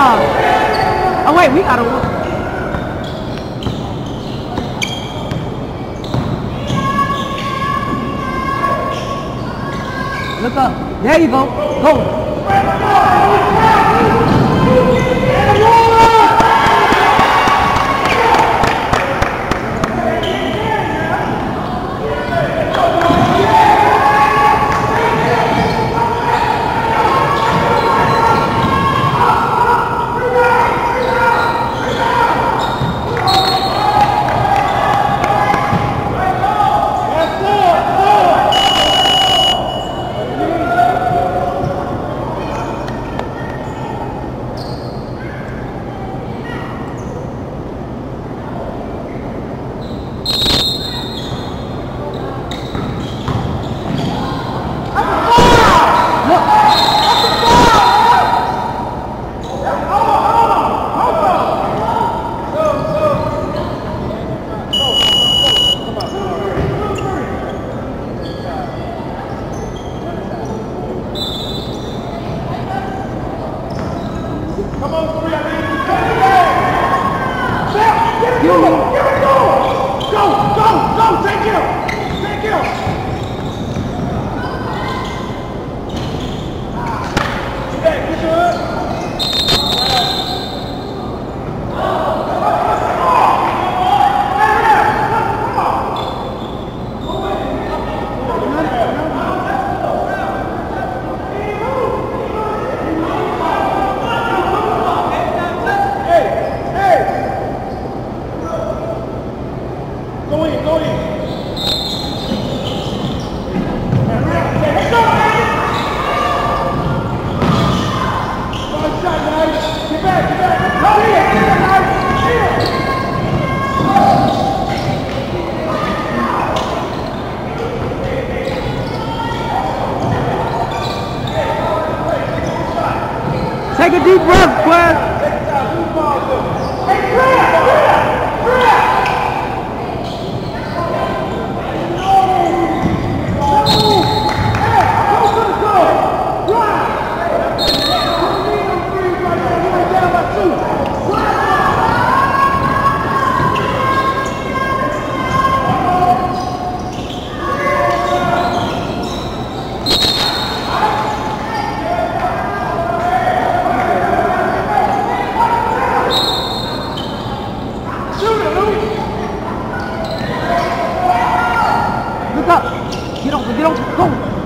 Oh wait, we gotta work. Look up. There you go. Go. Come on, three. I need you take it away. Sam, give it to him. Give it to him. Go, go, go. Take him. Take him. Get. Get your hood. Hey, hey. Go in, go in. Let's go, man. One shot, guys. Get back, get back. Go in, go, back, guys. Here. Take a deep breath, Quest. Look up.